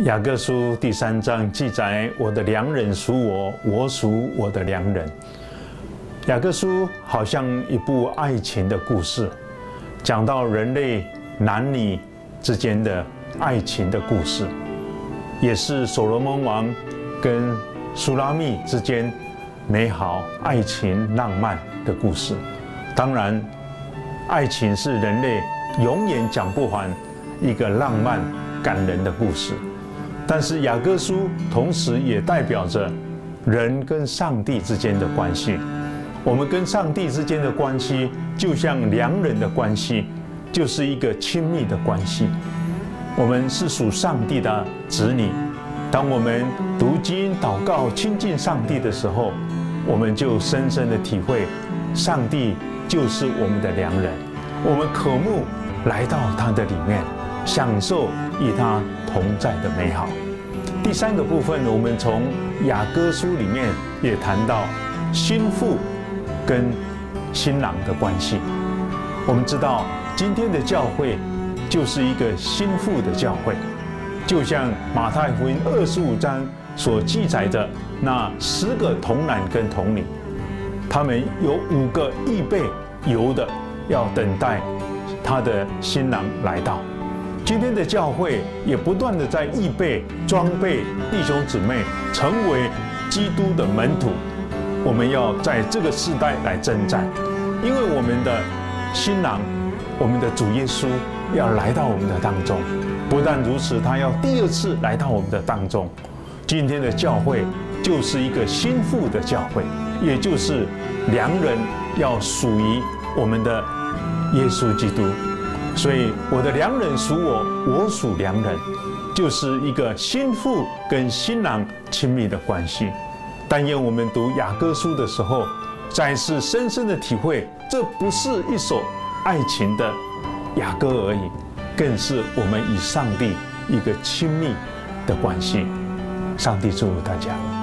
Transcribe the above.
雅各书第三章记载：“我的良人属我，我属我的良人。”雅各书好像一部爱情的故事，讲到人类男女之间的爱情的故事，也是所罗门王跟苏拉密之间美好爱情浪漫的故事。当然，爱情是人类永远讲不完一个浪漫感人的故事。但是雅各书同时也代表着人跟上帝之间的关系。我们跟上帝之间的关系，就像良人的关系，就是一个亲密的关系。我们是属上帝的子女。当我们读经、祷告、亲近上帝的时候，我们就深深的体会，上帝就是我们的良人。我们渴慕来到他的里面，享受与他。同在的美好。第三个部分，我们从雅歌书里面也谈到心腹跟新郎的关系。我们知道，今天的教会就是一个心腹的教会，就像马太福音二十五章所记载的那十个童男跟童女，他们有五个预备油的，要等待他的新郎来到。今天的教会也不断的在预备装备弟兄姊妹，成为基督的门徒。我们要在这个时代来征战，因为我们的新郎，我们的主耶稣要来到我们的当中。不但如此，他要第二次来到我们的当中。今天的教会就是一个心腹的教会，也就是良人要属于我们的耶稣基督。所以，我的良人属我，我属良人，就是一个心腹跟新郎亲密的关系。但愿我们读雅歌书的时候，再次深深的体会，这不是一首爱情的雅歌而已，更是我们与上帝一个亲密的关系。上帝祝福大家。